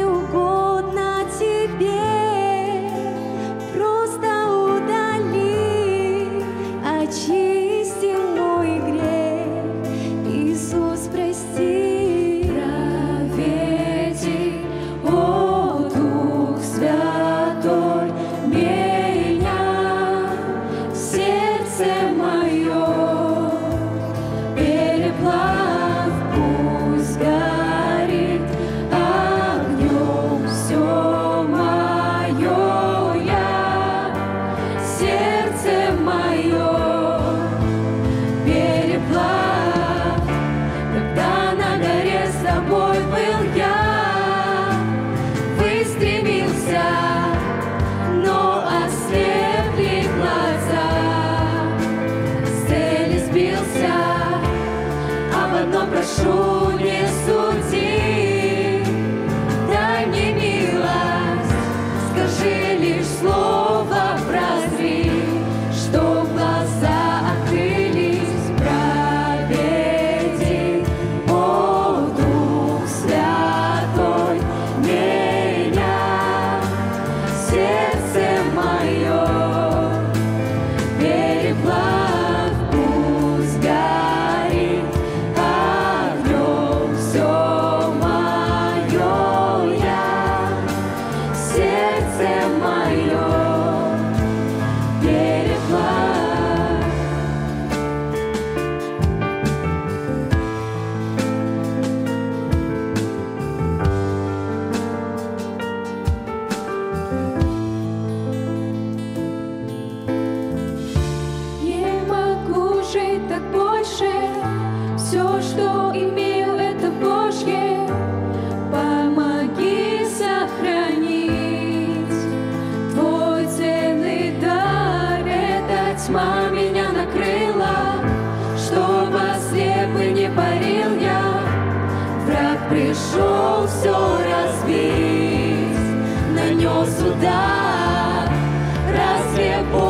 有过。sopra chuva. так больше все, что имею. тьма меня накрыла, чтобы ослеп не парил я. Враг пришел все разбить, нанес удар, разве боль